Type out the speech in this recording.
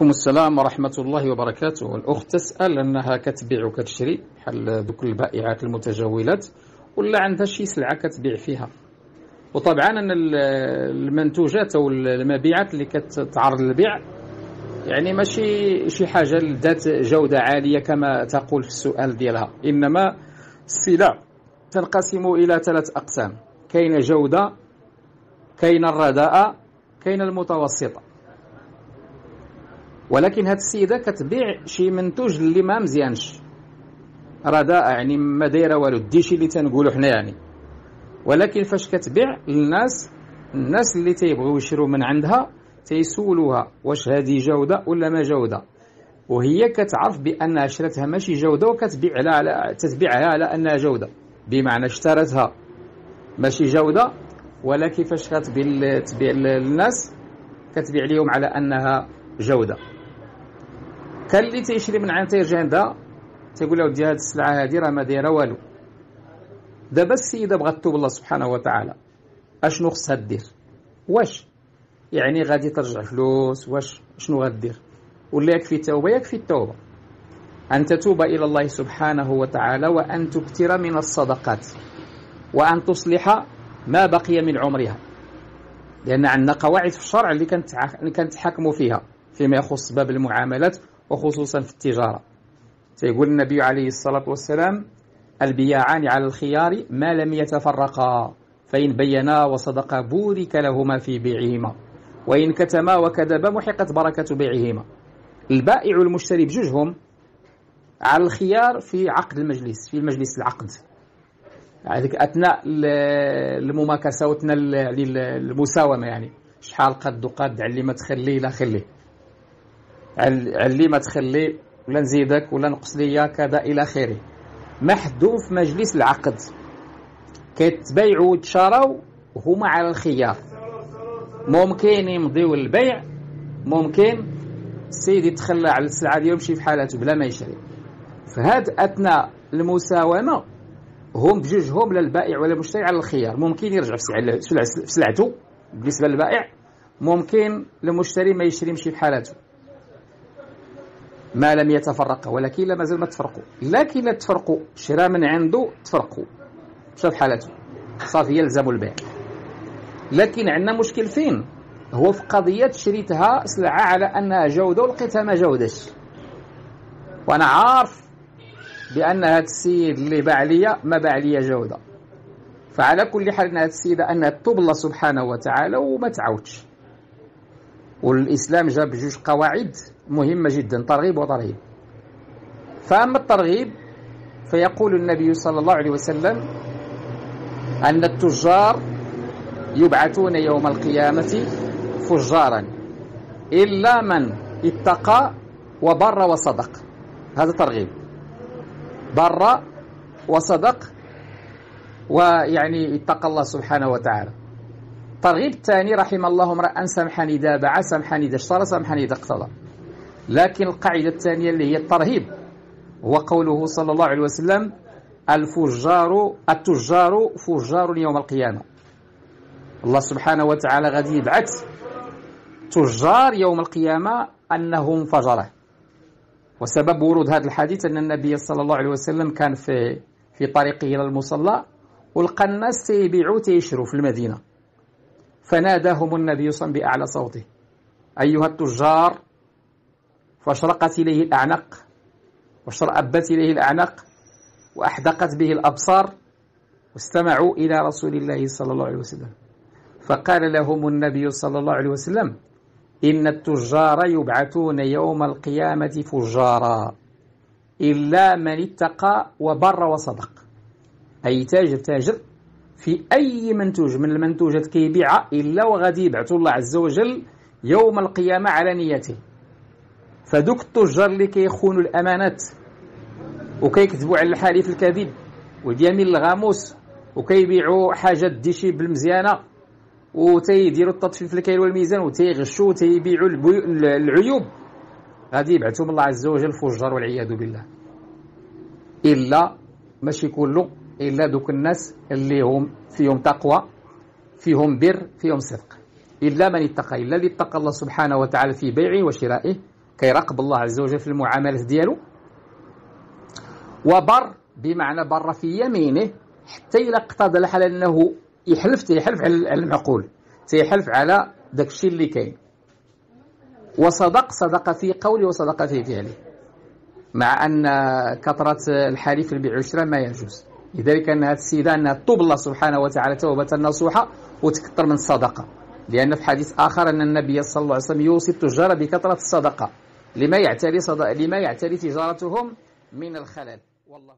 عليكم السلام ورحمة الله وبركاته. الأخت تسأل أنها كتبيع وكتشري بحال دوك البائعات المتجولات ولا عندها شي سلعة كتبيع فيها؟ وطبعا أن المنتوجات أو المبيعات اللي كتعرض للبيع يعني ماشي شي حاجة ذات جودة عالية كما تقول في السؤال ديالها. إنما السلع تنقسم إلى ثلاث أقسام. كاين جودة كاين الرداء كاين المتوسطة. ولكن هاد السيدة كتبيع شي منتوج اللي ما مزيانش. رداء يعني ما دايرة والو ديشي اللي تنقولوا حنا يعني. ولكن فاش كتبيع للناس الناس اللي تيبغيو يشرو من عندها تيسولوها واش هذه جودة ولا ما جودة. وهي كتعرف بانها شرتها ماشي جودة وكتبيع على تتبيعها على أنها جودة. بمعنى اشترتها ماشي جودة ولكن فاش كتبيع للناس كتبيع لهم على أنها جودة. كان اللي تيشري من عند تيرجع عندها تيقول له ودي هذه السلعة هذه راه ما دايرة والو. دابا السيدة بغات توب الله سبحانه وتعالى. أشنو خصها دير؟ واش؟ يعني غادي ترجع فلوس واش؟ شنو غدير؟ ولا يكفي التوبة؟ يكفي التوبة. أن تتوب إلى الله سبحانه وتعالى وأن تكثر من الصدقات. وأن تصلح ما بقي من عمرها. لأن عندنا قواعد في الشرع اللي كنتحاكموا فيها فيما يخص باب المعاملات وخصوصا في التجارة. سيقول النبي عليه الصلاة والسلام البياعان على الخيار ما لم يتفرقا فإن بينا وصدقا بورك لهما في بيعهما وإن كتما وكذبا محقت بركة بيعهما. البائع والمشتري بجوجهم على الخيار في عقد المجلس في المجلس العقد. هذيك أثناء المماكسة وأثناء المساومه يعني. شحال قد قد علي ما تخلي لا خليه. علي ما تخلي ولا نزيدك ولا نقص ليا كذا إلى آخره. محذوف مجلس العقد. كيتبايعوا ويتشاراو هما على الخيار. ممكن يمضيو البيع ممكن السيد يتخلى على السلعة ديالو يمشي في حالته بلا ما يشري. فهاد أثناء المساومة هم بجوجهم لا البائع ولا المشتري على الخيار. ممكن يرجع في سلعته بالنسبة للبائع ممكن المشتري ما يشري يمشي في حالته ما لم يتفرق ولكن لا مازال ما تفرقوا. لكن لا تفرقوا. شرا من عنده تفرقوا. شوف حالته. صافي يلزم البيع. لكن عندنا مشكل فين؟ هو في قضية شريتها سلعة على أنها جودة ولقيتها ما جودش. وأنا عارف بأن هذا السيد اللي باع لي ما باع لي جودة. فعلى كل حال هذا السيدة أنها تطوب الله سبحانه وتعالى وما تعاودش. والإسلام جاب جوج قواعد مهمة جدا ترغيب وترهيب. فأما الترغيب فيقول النبي صلى الله عليه وسلم أن التجار يبعثون يوم القيامة فجارا إلا من اتقى وبر وصدق. هذا ترغيب. بر وصدق ويعني اتقى الله سبحانه وتعالى. الترغيب الثاني رحم الله امرأ سمحا إذا باع سمحا إذا اشترى سمحا إذا اقتضى لكن القاعدة الثانية اللي هي الترهيب هو قوله صلى الله عليه وسلم الفجار التجار فجار يوم القيامة. الله سبحانه وتعالى غادي يبعث تجار يوم القيامة أنهم فجرة. وسبب ورود هذا الحديث أن النبي صلى الله عليه وسلم كان في في طريقه إلى المصلى ولقى الناس تيبيعوا تيشروا في المدينة. فناداهم النبي صلى الله عليه وسلم بأعلى صوته أيها التجار فاشرقت إليه الأعناق واشرأبت إليه الأعناق وأحدقت به الأبصار واستمعوا إلى رسول الله صلى الله عليه وسلم. فقال لهم النبي صلى الله عليه وسلم إن التجار يبعثون يوم القيامة فجارا إلا من اتقى وبر وصدق. أي تاجر تاجر في أي منتوج من المنتوجات كيبيعها إلا وغادي يبعث الله عز وجل يوم القيامة على نيته. فدوك التجار اللي كيخونوا الأمانات وكيكذبوا على الحليف الكذب واليمين الغاموس وكيبيعوا حاجات ديشي بالمزيانة وتيديروا التطفيف في الكيل والميزان وتيغشوا وتيبيعوا العيوب. غادي يبعثهم الله عز وجل فجار والعياذ بالله. إلا ماشي كله إلا دوك الناس اللي هم فيهم تقوى فيهم بر فيهم صدق. إلا من اتقى إلا اللي اتقى الله سبحانه وتعالى في بيعه وشرائه كيراقب الله عز وجل في المعاملات ديالو وبر بمعنى بر في يمينه حتى إلا اقتضى الحال أنه يحلف تيحلف على المعقول تيحلف على داك الشيء اللي كاين. وصدق صدق في قوله وصدق في فعله. مع أن كثرة الحليف البيع والشراء ما يجوز. لذلك أن هذه السيدة أنها تطوب الله سبحانه وتعالى توبة نصوحة وتكثر من الصدقة لأن في حديث آخر أن النبي صلى الله عليه وسلم يوصي التجار بكثرة الصدقة. لما يعتري, صد... لما يعتري تجارتهم من الخلل. والله